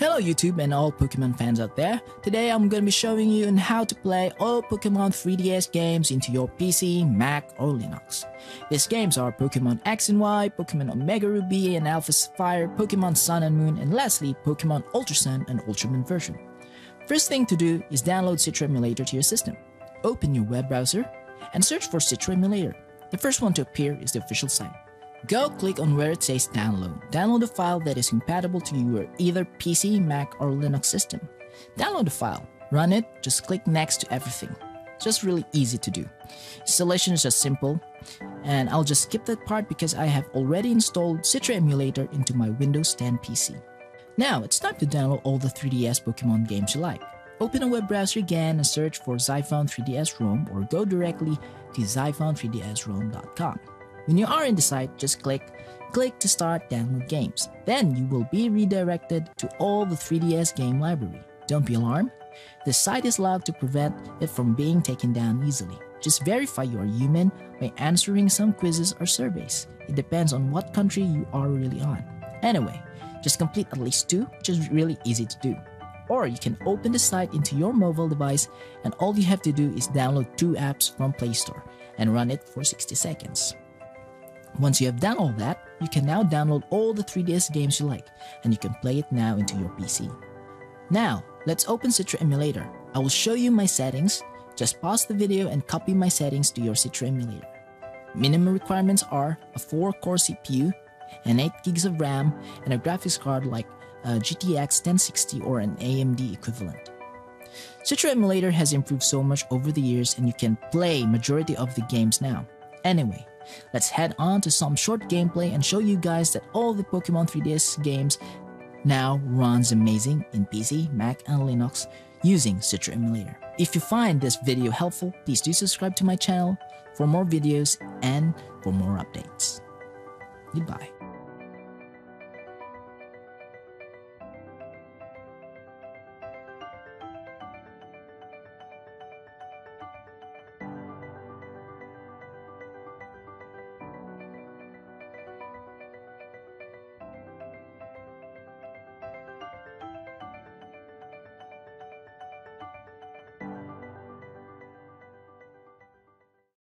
Hello YouTube and all Pokemon fans out there. Today I'm going to be showing you on how to play all Pokemon 3DS games into your PC, Mac or Linux. These games are Pokemon X and Y, Pokemon Omega Ruby and Alpha Sapphire, Pokemon Sun and Moon, and lastly Pokemon Ultra Sun and Ultra Moon version. First thing to do is download Citra Emulator to your system. Open your web browser and search for Citra Emulator. The first one to appear is the official site. Go click on where it says download. Download a file that is compatible to your either PC, Mac, or Linux system. Download the file, run it, just click next to everything. Just really easy to do. Installation is just simple, and I'll just skip that part because I have already installed Citra Emulator into my Windows 10 PC. Now it's time to download all the 3DS Pokemon games you like. Open a web browser again and search for Xiphon 3DS ROM or go directly to xiphon3dsrom.com. When you are in the site, just click click to start download games. Then you will be redirected to all the 3DS game library. Don't be alarmed. The site is locked to prevent it from being taken down easily. Just verify you are human by answering some quizzes or surveys. It depends on what country you are really on. Anyway, just complete at least two, which is really easy to do. Or you can open the site into your mobile device and all you have to do is download two apps from Play Store and run it for 60 seconds. Once you have done all that, you can now download all the 3DS games you like, and you can play it now into your PC. Now, let's open Citra Emulator. I will show you my settings. Just pause the video and copy my settings to your Citra Emulator. Minimum requirements are a 4-core CPU, and 8 gigs of RAM, and a graphics card like uh, a GTX 1060 or an AMD equivalent. Citra Emulator has improved so much over the years and you can play majority of the games now. Anyway, Let's head on to some short gameplay and show you guys that all the Pokemon 3DS games now runs amazing in PC, Mac, and Linux using Citra Emulator. If you find this video helpful, please do subscribe to my channel for more videos and for more updates. Goodbye.